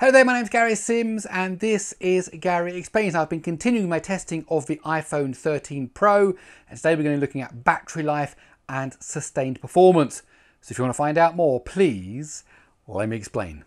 Hello there, my name is Gary Sims and this is Gary Explains. I've been continuing my testing of the iPhone 13 Pro and today we're going to be looking at battery life and sustained performance. So if you want to find out more, please let me explain.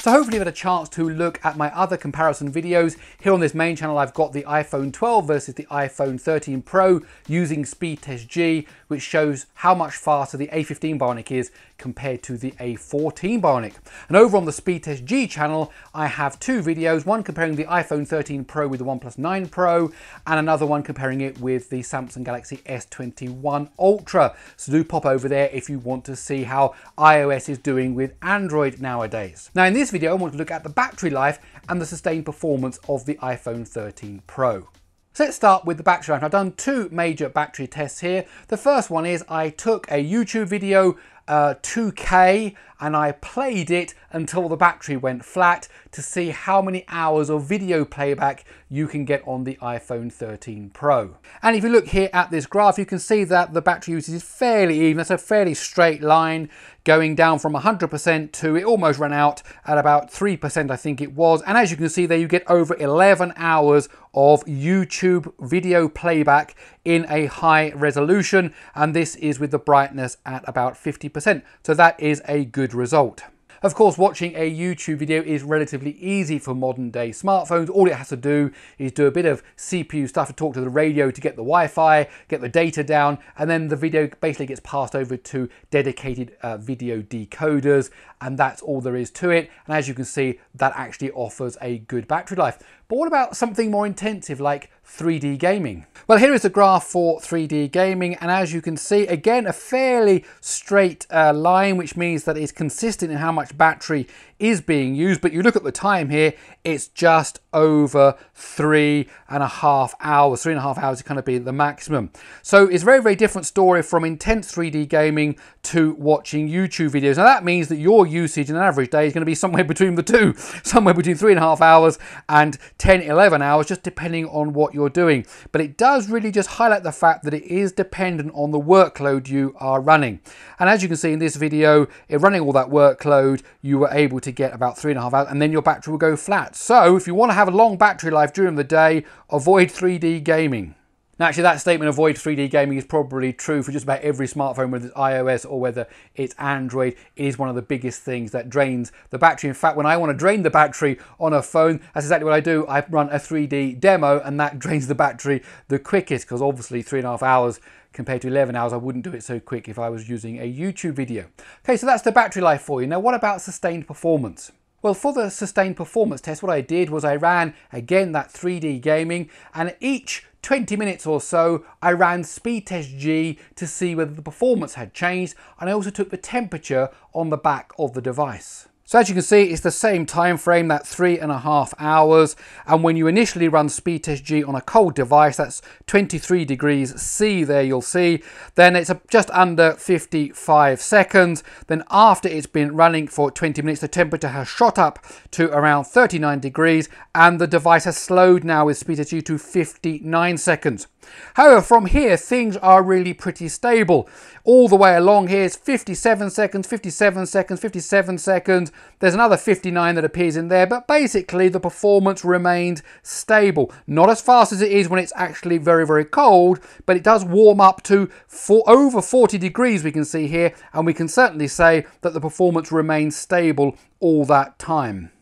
So hopefully you've had a chance to look at my other comparison videos. Here on this main channel I've got the iPhone 12 versus the iPhone 13 Pro using Speedtest G which shows how much faster the A15 Bionic is compared to the A14 Bionic. And over on the Speedtest G channel I have two videos, one comparing the iPhone 13 Pro with the OnePlus 9 Pro and another one comparing it with the Samsung Galaxy S21 Ultra. So do pop over there if you want to see how iOS is doing with Android nowadays. Now in this video I want to look at the battery life and the sustained performance of the iPhone 13 Pro. So let's start with the battery life. I've done two major battery tests here. The first one is I took a YouTube video uh, 2K and I played it until the battery went flat to see how many hours of video playback you can get on the iPhone 13 Pro. And if you look here at this graph, you can see that the battery usage is fairly even. It's a fairly straight line going down from 100% to it almost ran out at about 3% I think it was. And as you can see there, you get over 11 hours of YouTube video playback in a high resolution. And this is with the brightness at about 50%. So that is a good good result. Of course, watching a YouTube video is relatively easy for modern day smartphones. All it has to do is do a bit of CPU stuff to talk to the radio to get the Wi-Fi, get the data down, and then the video basically gets passed over to dedicated uh, video decoders, and that's all there is to it. And as you can see, that actually offers a good battery life. But what about something more intensive like 3D gaming? Well, here is a graph for 3D gaming, and as you can see, again, a fairly straight uh, line, which means that it's consistent in how much battery is being used. But you look at the time here, it's just over three and a half hours. Three and a half hours is kind of be the maximum. So it's a very, very different story from intense 3D gaming to watching YouTube videos. Now that means that your usage in an average day is going to be somewhere between the two, somewhere between three and a half hours and 10, 11 hours, just depending on what you're doing. But it does really just highlight the fact that it is dependent on the workload you are running. And as you can see in this video, in running all that workload, you were able to get about three and a half hours and then your battery will go flat. So if you want to have a long battery life during the day, avoid 3D gaming. Now, actually, that statement, avoid 3D gaming, is probably true for just about every smartphone, whether it's iOS or whether it's Android. It is one of the biggest things that drains the battery. In fact, when I want to drain the battery on a phone, that's exactly what I do. I run a 3D demo, and that drains the battery the quickest, because obviously, three and a half hours compared to 11 hours, I wouldn't do it so quick if I was using a YouTube video. Okay, so that's the battery life for you. Now, what about sustained performance? Well, for the sustained performance test, what I did was I ran, again, that 3D gaming, and each 20 minutes or so, I ran Speedtest G to see whether the performance had changed, and I also took the temperature on the back of the device. So as you can see, it's the same time frame, that three and a half hours. And when you initially run Speedtest G on a cold device, that's 23 degrees C there you'll see, then it's just under 55 seconds. Then after it's been running for 20 minutes, the temperature has shot up to around 39 degrees and the device has slowed now with Speedtest G to 59 seconds. However, from here, things are really pretty stable. All the way along here is 57 seconds, 57 seconds, 57 seconds. There's another 59 that appears in there, but basically the performance remained stable. Not as fast as it is when it's actually very, very cold, but it does warm up to for over 40 degrees, we can see here, and we can certainly say that the performance remains stable all that time.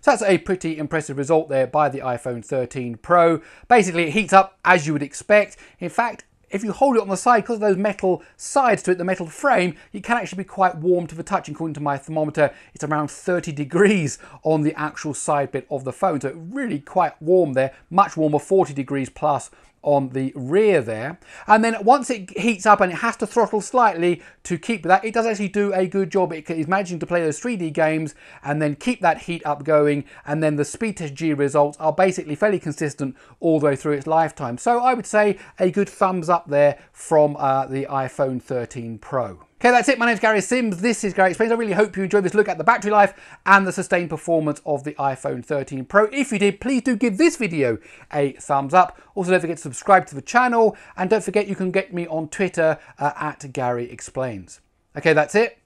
So that's a pretty impressive result there by the iPhone 13 Pro. Basically, it heats up as you would expect. In fact, if you hold it on the side, because of those metal sides to it, the metal frame, it can actually be quite warm to the touch. According to my thermometer, it's around 30 degrees on the actual side bit of the phone. So really quite warm there, much warmer, 40 degrees plus on the rear there. And then once it heats up and it has to throttle slightly to keep that, it does actually do a good job. It is managing to play those 3D games and then keep that heat up going. And then the speed test G results are basically fairly consistent all the way through its lifetime. So I would say a good thumbs up there from uh, the iPhone 13 Pro. Okay, that's it. My name is Gary Sims. This is Gary Explains. I really hope you enjoyed this look at the battery life and the sustained performance of the iPhone 13 Pro. If you did, please do give this video a thumbs up. Also, don't forget to subscribe to the channel. And don't forget you can get me on Twitter uh, at Gary Explains. Okay, that's it.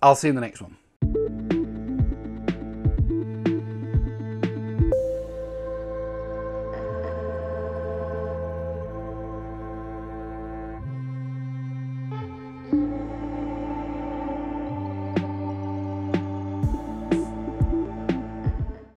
I'll see you in the next one.